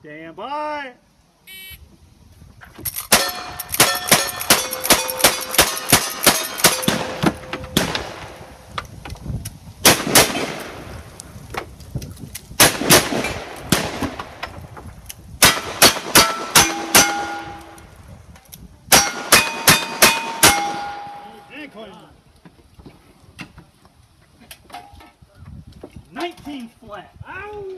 Stand by. 19 flat. Ow!